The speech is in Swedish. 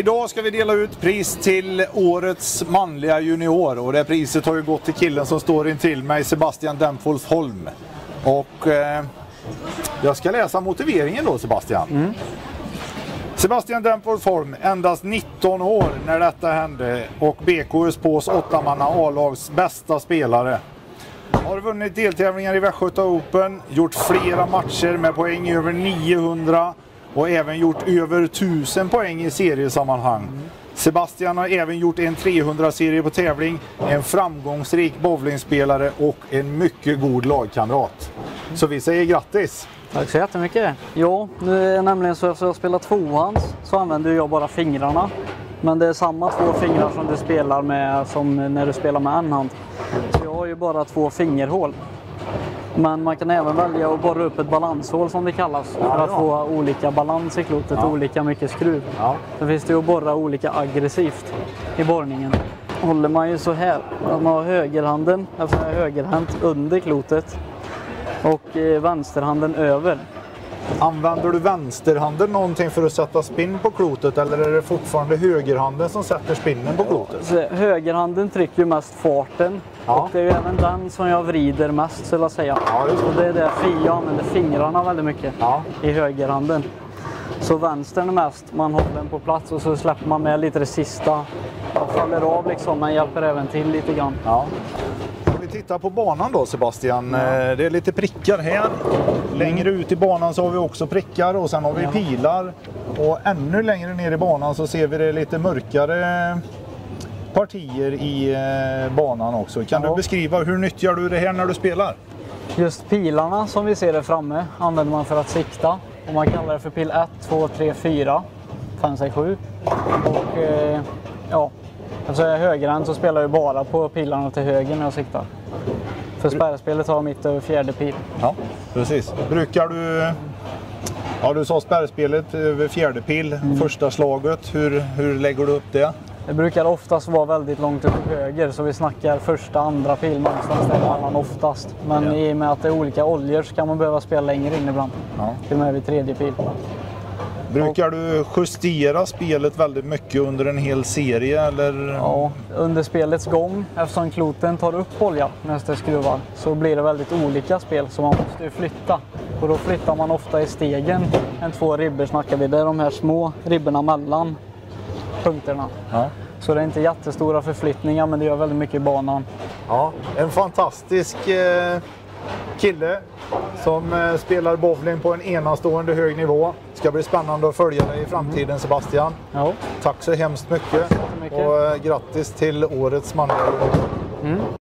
Idag ska vi dela ut pris till årets manliga junior och det priset har ju gått till killen som står intill mig, Sebastian Dempolf Holm. Och eh, jag ska läsa motiveringen då Sebastian. Mm. Sebastian Dempolf Holm, endast 19 år när detta hände och BK Ösbås åttamanna A-lags bästa spelare. Har vunnit deltävlingar i Västgöta Open, gjort flera matcher med poäng över 900 och även gjort över 1000 poäng i seriesammanhang. Sebastian har även gjort en 300-serie på tävling, en framgångsrik bowlingspelare och en mycket god lagkamrat. Så vi säger grattis! Tack så jättemycket. Jo, det är nämligen så att jag spelar tvåhands så använder jag bara fingrarna. Men det är samma två fingrar som du spelar med som när du spelar med en hand. Så jag har ju bara två fingerhål. Men man kan även välja att borra upp ett balanshål som det kallas för att ja. få olika balans i klotet och olika mycket skruv. Ja. Sen finns det ju att borra olika aggressivt i borrningen. Håller man ju så här, man har högerhanden, eftersom jag är högerhänt, under klotet och eh, vänsterhanden över. Använder du vänsterhanden någonting för att sätta spinn på klotet eller är det fortfarande högerhanden som sätter spinnen på klotet? Så högerhanden trycker ju mest farten Ja. och det är ju även den som jag vrider mest skulle jag säga. Ja, det. och det är därför jag använder fingrarna väldigt mycket Ja. i högerhanden. Så vänstern är mest, man håller den på plats och så släpper man med lite det sista. Jag faller av liksom men hjälper även till lite grann. Ja. Om vi tittar på banan då Sebastian. Eh, Det är lite prickar här. Längre ut i banan så har vi också prickar och sen har vi Ja. pilar. Och ännu längre ner i banan så ser vi det lite mörkare partier i eh, banan också. Kan Ja. du beskriva hur nyttjar du det här när du spelar? Just pilarna som vi ser där framme använder man för att sikta. Och man kallar det för pil 1, 2, 3, 4, 5, 6, 7. Och eh, ja, alltså är jag högerhänt så spelar jag bara på pilarna till höger när jag siktar. För spärrspelet har jag mitt över fjärde pil. Ja, precis. Brukar du... Ja, du sa spärrspelet över fjärde pil, Mm. första slaget. Hur, hur lägger du upp det? Det brukar oftast vara väldigt långt upp till höger så vi snackar första, andra pil någonstans däremellan oftast. Men Ja. i och med att det är olika oljor så kan man behöva spela längre in ibland. Ja. Till och med vid tredje pil. Brukar du justera spelet väldigt mycket under en hel serie? Eller? Ja, under spelets gång, eftersom kloten tar upp olja när det skruvar, så blir det väldigt olika spel så man måste ju flytta. Och då flyttar man ofta i stegen. En två ribbor snackar vi. Det är de här små ribborna mellan punkterna. Ja. Så det är inte jättestora förflyttningar men det gör väldigt mycket i banan. Ja, en fantastisk eh, kille som eh, spelar bowling på en enastående hög nivå. Ska bli spännande att följa dig i framtiden Sebastian. Ja. Tack så hemskt mycket. jättemycket. Och eh, grattis till årets manliga junior.